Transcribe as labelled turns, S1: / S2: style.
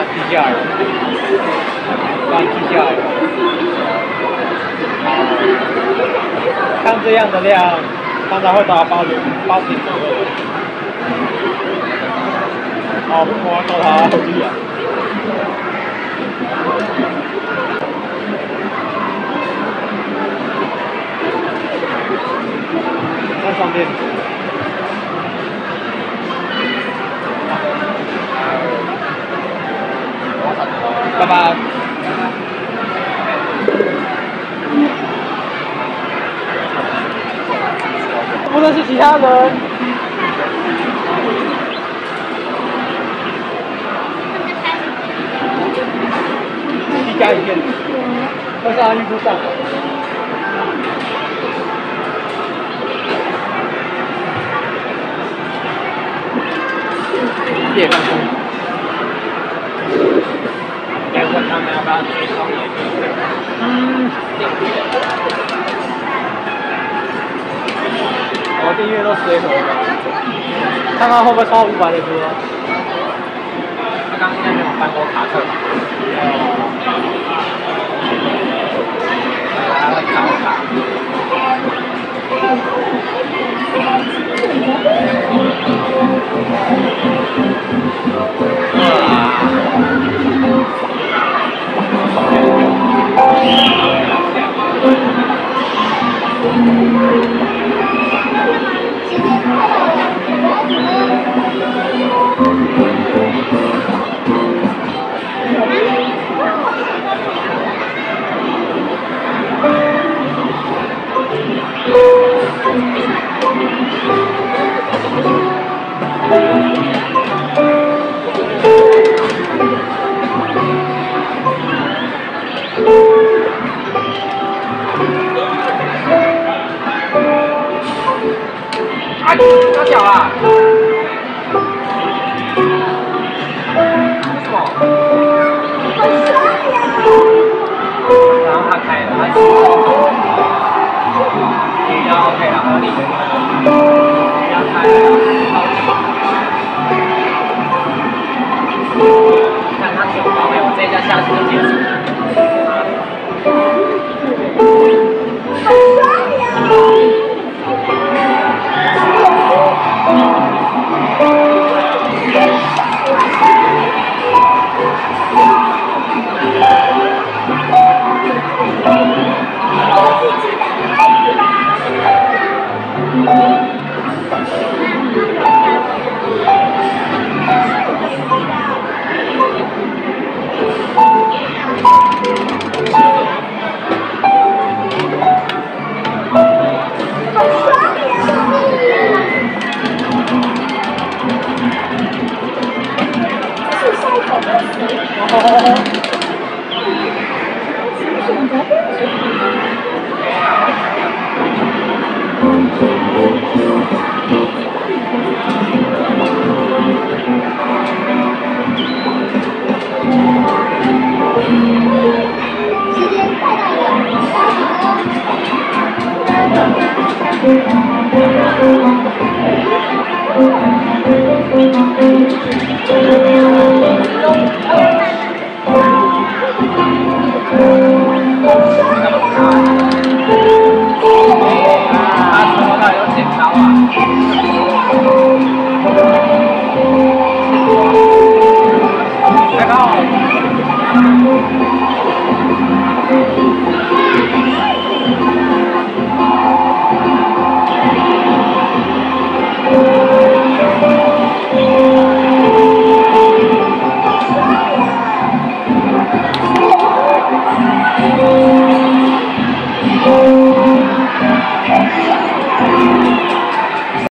S1: 玩 T G R，玩 T G R，看这样的量，大概会打八十八十左右。好，不玩到他后地啊。拜拜。不认识其他人。一家影片，那是阿玉不上的。夜放松。嗯。我订阅都随和的，看看会不会超五百的歌。他刚应该没有翻过卡册吧？还会找卡。小脚啊！什么？Oh. 他怎么了？有紧张吗？